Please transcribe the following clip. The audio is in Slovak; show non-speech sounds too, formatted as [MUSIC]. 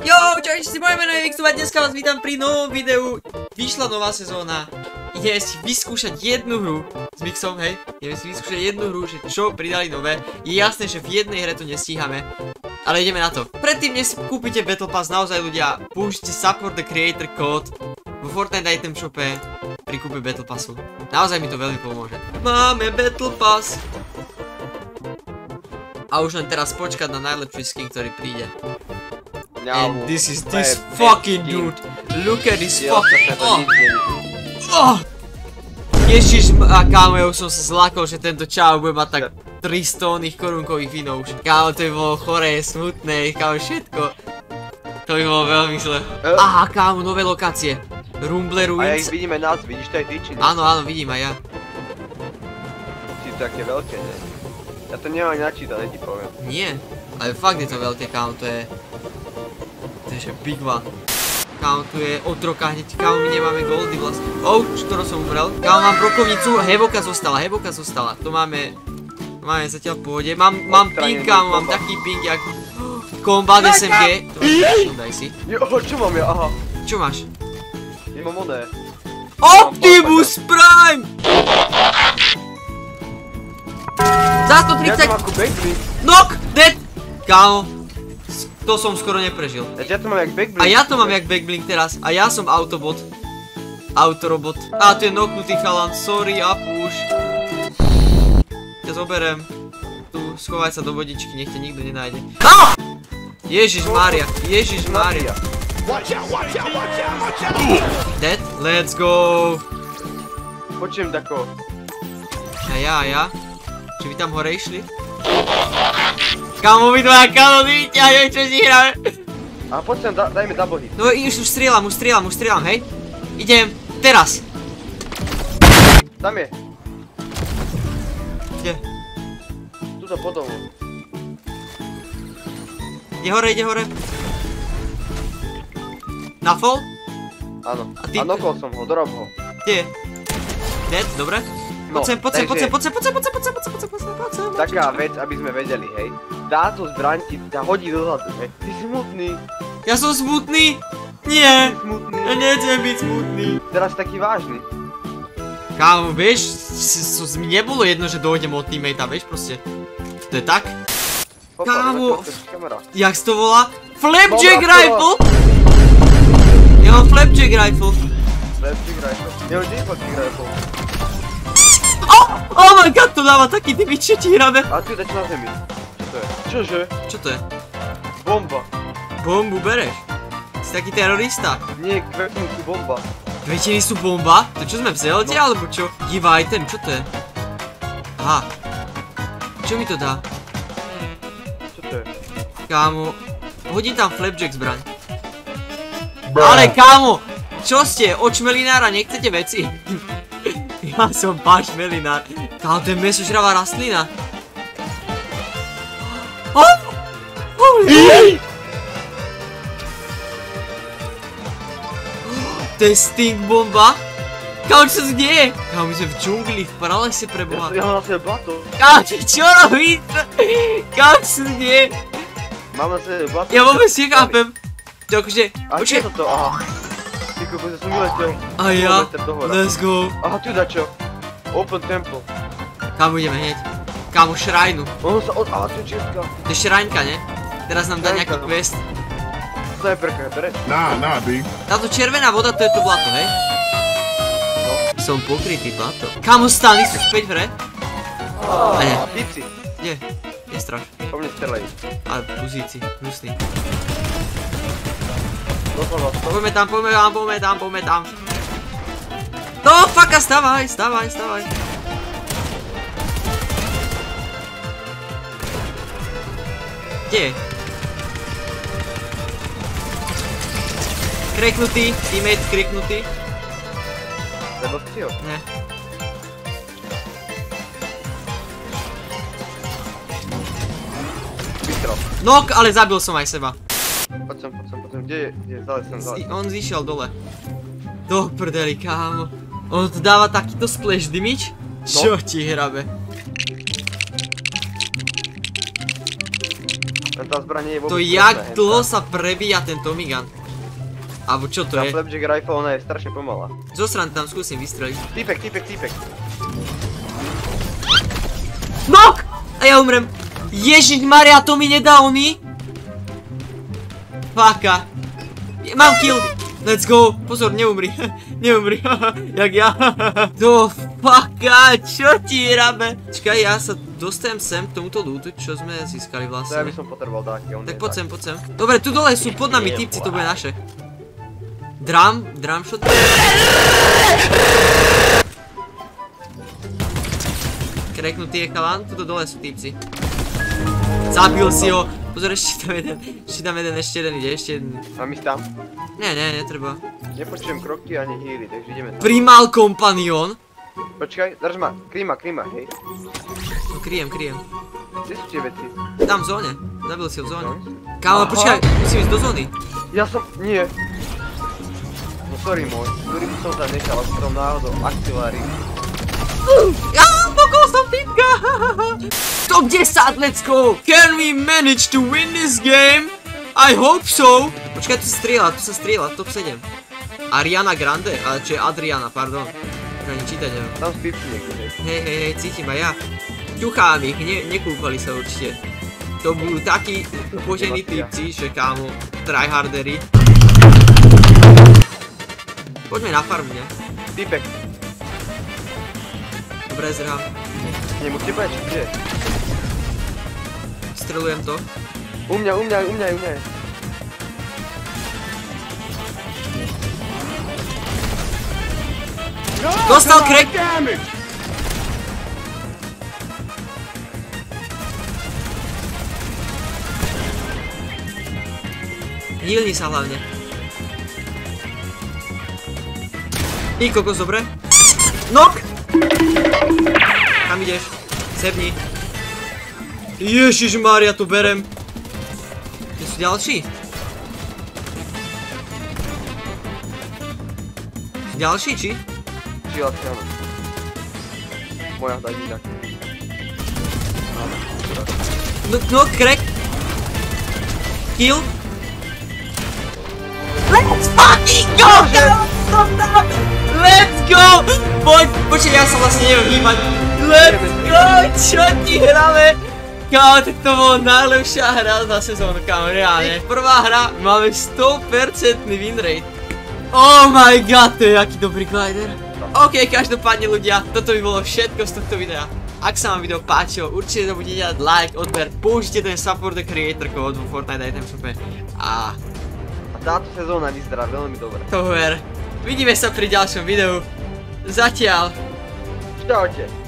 Jo, čau, si moje meno je Vixu a dneska vás vítam pri novom videu. Vyšla nová sezóna. Ideme si vyskúšať jednu hru s Mixom, hej. Ideme si vyskúšať jednu hru, že čo pridali nové. Je jasné, že v jednej hre to nestíhame. Ale ideme na to. Predtým, než si kúpite Battle Pass, naozaj ľudia, použite Support the Creator kód vo Fortnite item shope pri kúpe Battle Passu. Naozaj mi to veľmi pomôže. Máme Battle Pass. A už len teraz počkať na najlepší skin, ktorý príde. And this is this fucking dude. Look at this fucking... Oh. Oh. Ježiš, a kámo, ja už som sa zlakol, že tento čau bude mať tak 300 oných korunkových vinov už. Kámo, to by bolo choré, smutné, kámo, všetko. To by bolo veľmi zle. Aha, kámo, nové lokácie. Rumble A ja Ruins. ich vidíme nás, vidíš to aj ty, či nie? Áno, áno, vidím aj ja. To také veľké, ne? Ja to nemám ja ti poviem. Nie, ale fakt je to veľké, kámo, to je... To je že big one. Kámo, tu je otroka hneď, kámo, my nemáme goldy vlastne. Oh, skoro som umrel. Kámo, mám brokovnicu, hevoka zostala, hevoka zostala. To máme... To máme zatiaľ v pohode. Mám, mám ping, kámo, mám taký ping, jak... Combat SMG. To to daj si. Jo, [LAUGHS] čo mám ja? Aha, Čo máš? ja mám oné. Optimus Prime! Za Ja to 130... mám ako backblink. Knock! Dead! Kámo, to som skoro neprežil. Ja to mám jak backblink. A ja to mám jak backblink teraz. A ja som autobot. Autorobot. A tu je knocknutý chalan. Sorry, Apuš. Ťa zoberem. Tu, schovaj sa do vodičky, nech ťa nikto nenájde. Á! Ježiš Mária, Ježiš Mária. Dead? Let's go. Počujem tako. A ja, a ja? Či vy tam hore išli? Kamo, vy dvaja kanony vyťahajú, čo si hráme? A poď sem, da, daj mi double hit. No už, už strieľam, už strieľam, už strieľam, hej? Idem, teraz. Tam je, Kde? tuto po domu. Ide hore, ide hore. Na fall? Áno. A ty- A nokol som ho, dorob ho. Kde je? Dead, dobre. No, Poď sem, poď sem, poď sem, poď sem, poď sem, poď sem, poď sem, poď sem, poď sem, poď sem, poď sem. Taká vec, aby sme vedeli, hej. Táto zbraň ti ťa hodí dozadu, hej. Ty si smutný, Ja som smutný? Nie, ty si smutný. ja nechcem byť smutný. Teraz taký vážny. Kámo, vieš, mi nebolo jedno, že dojdem od teammatea, vieš, proste. To je tak? Kámo. to. Jak sa to volá? Flapjack Dobra, rifle? Ja mám flapjack rifle. Lepší rifle. Jo, kde je lepší rifle? Oh, oh my god, to dáva taký typ, čo ti hráme. A tu je dač na zemi. Čože? Čo to je? Bomba. Bombu bereš? Si taký terorista. Nie, kvetnúci bomba. Kvetiny sú bomba? To čo sme v Zelte, alebo čo? Give item, čo to je? Aha. Čo mi to dá? Čo to je? Kámo, hodím tam flapjack zbraň. Ale kámo, čo ste? Od šmelinára nechcete veci? [LAUGHS] ja som pán šmelinár. Kámo, to je mesožravá rastlina. Oh! Holy To je Sting bomba? Kámo, co se děje? Kámo, jsme v džungli, v paralese preboha. Já mám na sebe bato. Kámo, čo robíš? Kámo, co se děje? Mám na sebe bato. Já mám si. Takže, počkej. A je to aha. Ty kokos, já jsem. A já, let's go. Aha, tu dačo. Open temple. Kam ideme hneď. Kámo, šrajnu. Ono sa od... Aha, tu je česká. To je šrajnka, ne? Teraz nám dá nejaký no. quest. Sniperka, bereš? Nah, nah, B. Táto červená voda, to je to blato, hej? No. Som pokrytý blato. Kámo, stany sú späť v hre? A nie, Typci, nie, nestraš. po mne strelej. Ale buzíci, hnusný. To. Poďme tam, poďme tam, poďme tam, poďme tam. No, faka, stavaj, stavaj, stavaj. Kde je? Kreknutý, teammate kreknutý. Nebo si ho. Ne. Nok, ale zabil som aj seba. Poď sem, poď sem, poď sem. Kde je? Kde je? Zalez sem, zalez. On zišiel dole. Do prdeli, kámo. On to dáva takýto splash damage? Čo ti hrabe? Tá zbraň nie je vôbec To jak dlho sa prebíja ten Tommy Gun? Alebo čo to Tá je? Flapjack rifle, ona je strašne pomalá. Zo tam skúsim vystreliť. Týpek, týpek, týpek. Nok! A ja umrem. Ježiš Maria, to mi nedá oný. Faka. Mám kill. Let's go. Pozor, neumri. [LAUGHS] neumri. [LAUGHS] Jak ja. [LAUGHS] To faka, čo ti rabe? Čakaj, ja sa dostajem sem k tomuto lootu, čo sme získali To ja vlastne. by som potreboval taký, on Tak poď sem, poď sem. Dobre, tu dole sú pod nami typci, to bude naše. Drum, drum shot. Kreknutý je chalan, tuto dole sú typci. Zabil si ho. Pozor, ešte tam jeden, ešte tam jeden, ešte jeden ide, ešte jeden. Mám ísť tam? Nie, nie, netreba. Nepočujem kroky ani hýry, takže ideme tam. Primal kompanion. Počkaj, drž ma, kryma, kryma, hej. No kryjem, kryjem. Kde sú tie veci? Tam v zóne. Zabil si ho v zóne. No. Kámo, počkaj, musím ísť do zóny. Ja som, nie. No sorry môj, ktorý by som tam nechal, a som náhodou aktivári. Ja, pokol som týpka! [LAUGHS] Top 10, let's go! Can we manage to win this game? I hope so! Počkaj, tu sa strieľa, tu sa strieľa, top 7. Ariana Grande, ale čo je Adriana, pardon. Ani čítať neviem. Tam spípci niekde, hej. Hej, hej, hej, cítim aj ja. Ťuchám ich, ne, nekúpali sa určite. To budú takí upožení typci, že kámo, tryhardery. Poďme na farmu, ne? Týpek, Dobre, zrám. nemu je či kde? Strelujem to. U mňa, u mňa, u mňa, u mňa. Dostal crack! Healni sa hlavne. Ty kokos, dobre? Nok! Kam ideš? Sebni. Ježiš Maria, tu berem. Kde sú ďalší? Sú ďalší, či? Si, áno. Moja, tak. No, no, crack. Kill. Let's fucking go! Let's go! Poď, počkaj, ja sa vlastne neviem hýbať. Let's go! Čo ti hráme? Kámo, tak to bolo najlepšia hra za sezónu, kámo, reálne. Prvá hra, máme 100% win rate. Oh my god, to je aký dobrý glider. OK, každopádne ľudia, toto by bolo všetko z tohto videa. Ak sa vám video páčilo, určite to budete dať like, odber, použite ten support the creator kód vo Fortnite Item Shope a A táto sezóna vyzerá veľmi dobre. to ver. Vidíme sa pri ďalšom videu. Zatiaľ. Čaute.